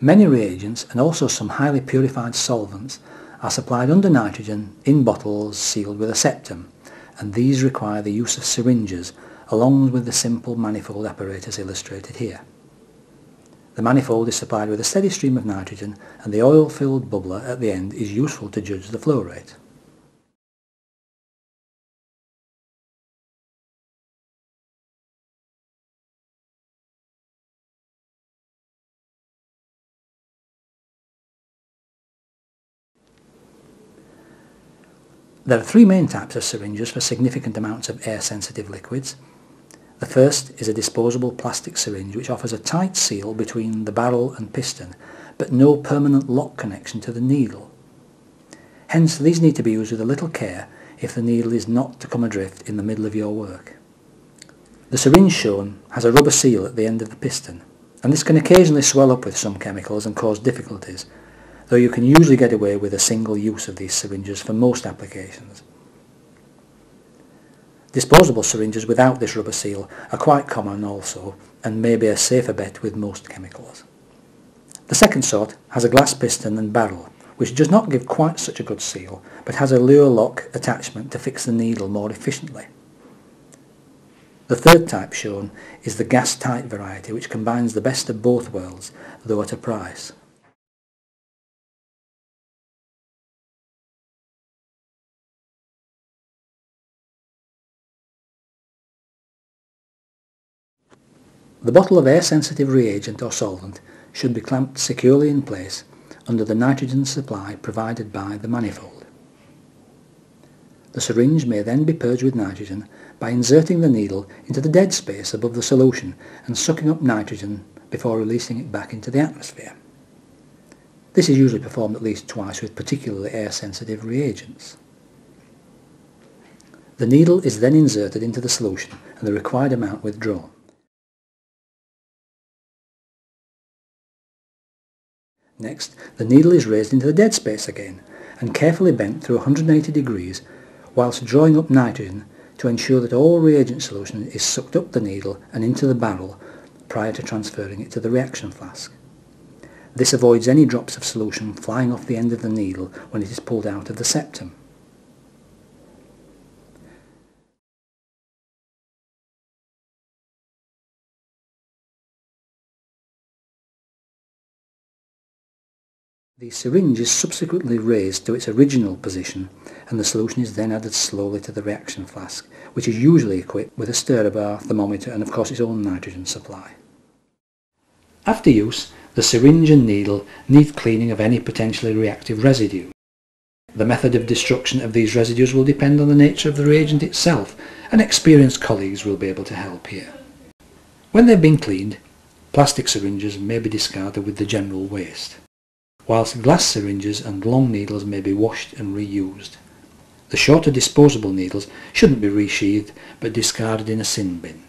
Many reagents and also some highly purified solvents are supplied under nitrogen in bottles sealed with a septum and these require the use of syringes along with the simple manifold apparatus illustrated here. The manifold is supplied with a steady stream of nitrogen and the oil-filled bubbler at the end is useful to judge the flow rate. There are three main types of syringes for significant amounts of air-sensitive liquids. The first is a disposable plastic syringe which offers a tight seal between the barrel and piston but no permanent lock connection to the needle. Hence these need to be used with a little care if the needle is not to come adrift in the middle of your work. The syringe shown has a rubber seal at the end of the piston and this can occasionally swell up with some chemicals and cause difficulties though you can usually get away with a single use of these syringes for most applications. Disposable syringes without this rubber seal are quite common also and may be a safer bet with most chemicals. The second sort has a glass piston and barrel which does not give quite such a good seal but has a Luer lock attachment to fix the needle more efficiently. The third type shown is the gas-tight variety which combines the best of both worlds though at a price. The bottle of air-sensitive reagent or solvent should be clamped securely in place under the nitrogen supply provided by the manifold. The syringe may then be purged with nitrogen by inserting the needle into the dead space above the solution and sucking up nitrogen before releasing it back into the atmosphere. This is usually performed at least twice with particularly air-sensitive reagents. The needle is then inserted into the solution and the required amount withdrawn. Next, the needle is raised into the dead space again and carefully bent through 180 degrees whilst drawing up nitrogen to ensure that all reagent solution is sucked up the needle and into the barrel prior to transferring it to the reaction flask. This avoids any drops of solution flying off the end of the needle when it is pulled out of the septum. The syringe is subsequently raised to its original position and the solution is then added slowly to the reaction flask, which is usually equipped with a stirrer bar, thermometer and of course its own nitrogen supply. After use, the syringe and needle need cleaning of any potentially reactive residue. The method of destruction of these residues will depend on the nature of the reagent itself and experienced colleagues will be able to help here. When they've been cleaned, plastic syringes may be discarded with the general waste whilst glass syringes and long needles may be washed and reused. The shorter disposable needles shouldn't be resheathed but discarded in a sin bin.